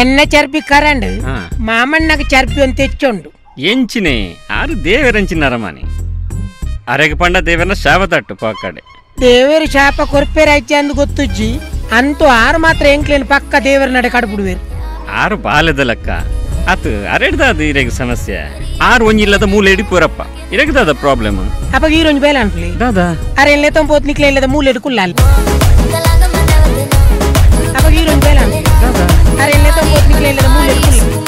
ಎಣ್ಣೆ ಚರ್ಪಿ ಕರಂಡು ಹಾ. ಮಾಮಣ್ಣಗೆ ಚರ್ಪಿ ಅಂತ ಹೆಚ್ಚುಂಡು ಎಂಚಿನೆ ಆರು ದೇವರಂಚಿನಾರಮನಿ ಅರೆಗೆ ಪಂಡ ದೇವರನ ಶಾವತಟ್ಟು ಪಾಕಡೆ ದೇವೇರು ಶಾಪ ಕೊರ್ಪೇರ ಐತಿ ಅಂದು ಗೊತ್ತುಜ್ಜಿ ಅಂತೂ ಆರು ಮಾತ್ರ ಎಂಕ್ಲೇನು ಪಕ್ಕ ದೇವರ ನಡೆ ಕಡ್ಬಿಡುವೇರು ಆರು ಬಾಲ್ಯದ ಲೆಕ್ಕ ಅತ್ ಅರೆಡ್ದಾದ ಇರೆಗ್ ಸಮಸ್ಯೆ ಆರು ಒಂಜಿಲ್ಲದ ಮೂಲೆ ಇಡಿ ಪೂರಪ್ಪ ಇರೆಗ್ದಾದ ಪ್ರಾಬ್ಲಮ್ ಅಪ್ಪ ಈರೊಂಜಿ ಬೇಲ ಅನ್ಪ್ಲಿ ದಾದಾ ಅರೆ ಎಣ್ಣೆ ತೊಂಬೋತ್ ನಿಕ್ಲೆ ಇಲ್ಲದ ಮೂಲೆ ಕುಲ್ಲಾಲಿ ಅಪ್ಪ Lele, Lele, Lele, Lele,